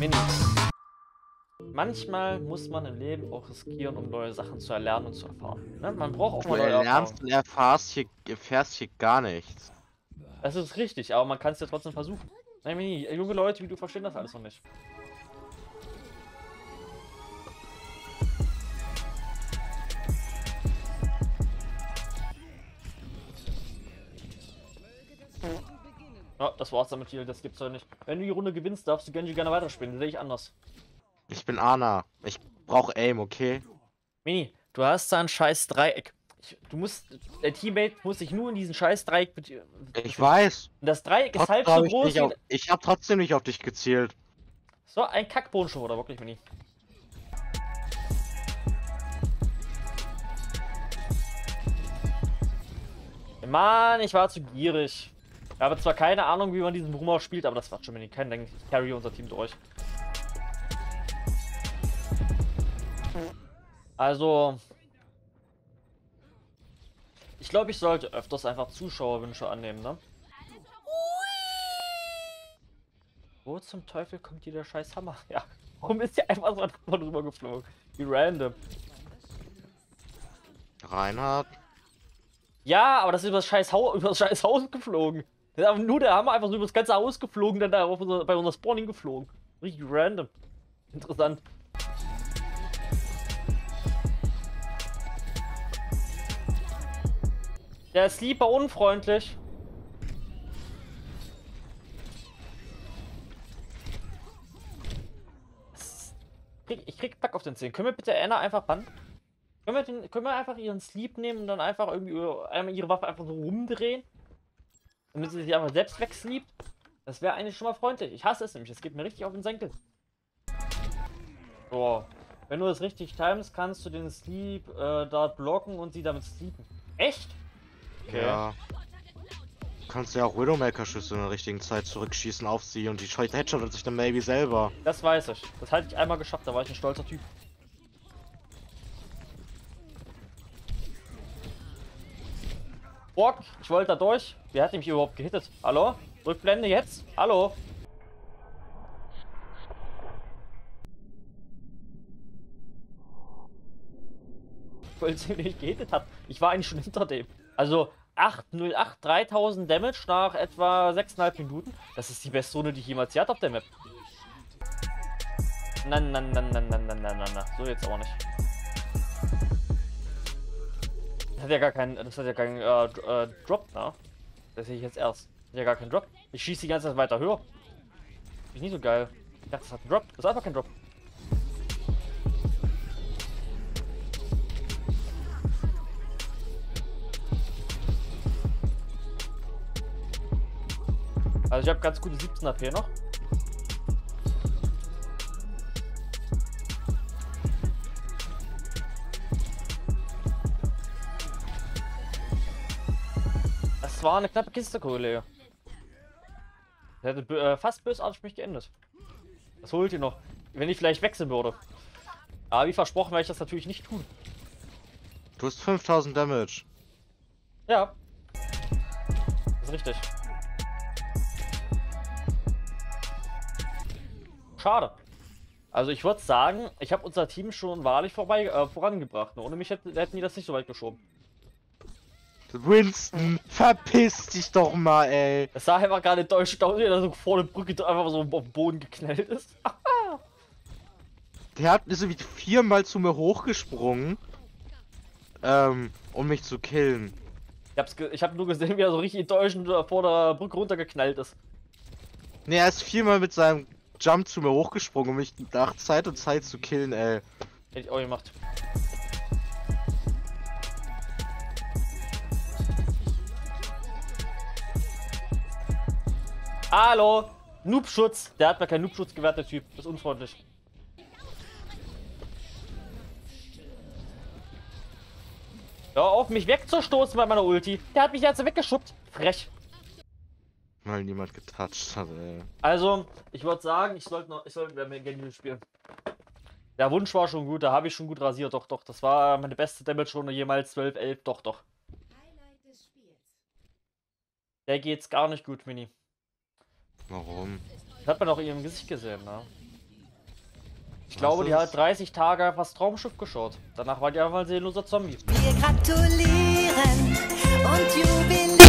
Mini. Manchmal muss man im Leben auch riskieren, um neue Sachen zu erlernen und zu erfahren. Ne? Man braucht auch Du mal neue Erfahrungen. lernst und erfährst hier, erfährst hier gar nichts. Das ist richtig, aber man kann es ja trotzdem versuchen. Nein, Mini, junge Leute wie du verstehen das alles noch nicht. Ja, das war's damit hier, das gibt's doch nicht. Wenn du die Runde gewinnst, darfst du Genji gerne weiterspielen, sehe ich anders. Ich bin Ana. Ich brauche Aim, okay? Mini, du hast da ein scheiß Dreieck. Ich, du musst, der Teammate muss sich nur in diesen scheiß Dreieck bet- Ich weiß. Das Dreieck ist Trotzdem halb so ich, groß wie... auf, ich hab trotzdem nicht auf dich gezielt. So, ein Kackbodenschuh oder wirklich, Mini. Mann, ich war zu gierig. Ich habe zwar keine Ahnung, wie man diesen Rumor spielt, aber das war schon, Mini. Kein Ding, ich carry unser Team durch. Also... Ich glaube, ich sollte öfters einfach Zuschauerwünsche annehmen, ne? Wo zum Teufel kommt hier der scheiß Hammer? Ja, warum ist der einfach so drüber drüber geflogen? Wie random. Reinhard. Ja, aber das ist über das scheiß, Hau über das scheiß Haus geflogen. Nur der Hammer einfach so über das ganze Haus geflogen, dann da unser, bei unser Spawning geflogen. Richtig random. Interessant. Der ist lieber unfreundlich. Ich krieg Pack auf den Zehen. Können wir bitte Anna einfach bannen? Können wir, können wir einfach ihren Sleep nehmen und dann einfach irgendwie ihre Waffe einfach so rumdrehen? Damit sie sich einfach selbst wegsleept? Das wäre eigentlich schon mal freundlich. Ich hasse es nämlich. Es geht mir richtig auf den Senkel. So. Wenn du das richtig timest, kannst du den Sleep äh, dort blocken und sie damit sleepen. Echt? Okay. Ja. Du kannst ja auch Widowmaker-Schüsse in der richtigen Zeit zurückschießen auf sie und die Headshot Headshot sich dann maybe selber. Das weiß ich. Das hatte ich einmal geschafft, da war ich ein stolzer Typ. Bock, ich wollte da durch. Wer hat mich überhaupt gehittet? Hallo? Rückblende jetzt? Hallo? Weil sie mich gehittet hat. Ich war eigentlich schon hinter dem. Also 808, 3000 Damage nach etwa 6,5 Minuten. Das ist die beste Runde, die ich jemals hier hatte auf der Map. Nein, nein, nein, nein, nein, nein, nein, nein, nein. So jetzt auch nicht. Das hat ja gar keinen, das hat ja keinen äh, äh, Drop, ne? Das sehe ich jetzt erst. Das hat ja gar keinen Drop. Ich schieße die ganze Zeit weiter höher. Ist nicht so geil. Ich dachte, das hat einen Drop. Das ist einfach kein Drop. Also ich habe ganz gute 17 AP noch. Das war eine knappe Kiste, Kollege. Das hätte äh, fast bösartig mich geendet. Das holt ihr noch. Wenn ich vielleicht wechseln würde. Aber wie versprochen werde ich das natürlich nicht tun. Du hast 5000 Damage. Ja. Das ist richtig. Schade. Also ich würde sagen, ich habe unser Team schon wahrlich vorbei äh, vorangebracht. Ohne mich hätten, hätten die das nicht so weit geschoben. Winston, verpiss dich doch mal, ey. Es sah einfach gerade enttäuscht aus, wie er so vor der Brücke einfach so auf den Boden geknallt ist. Der hat ist irgendwie viermal zu mir hochgesprungen. Ähm, um mich zu killen. Ich hab's ge ich hab nur gesehen, wie er so richtig enttäuschend äh, vor der Brücke runtergeknallt ist. Ne, er ist viermal mit seinem Jump zu mir hochgesprungen, um mich nach Zeit und Zeit zu killen, ey. Hätte ich auch gemacht. Hallo! Noobschutz! Der hat mir keinen Noobschutz gewährt, der Typ. Das ist unfreundlich. Hör auf, mich wegzustoßen bei meiner Ulti. Der hat mich jetzt weggeschubbt. Frech. Weil niemand getoucht hat, ey. Also, ich würde sagen, ich sollte noch, ich sollte mehr Genji spielen. Der Wunsch war schon gut, da habe ich schon gut rasiert, doch, doch. Das war meine beste Damage-Runde jemals 12, 11, doch, doch. Der geht's gar nicht gut, Mini. Warum? Das hat man auch in ihrem Gesicht gesehen, ne? Ich glaube, ist die hat es? 30 Tage einfach das Traumschiff geschaut. Danach war die einfach ein seelenloser Zombie. Wir gratulieren und jubilieren.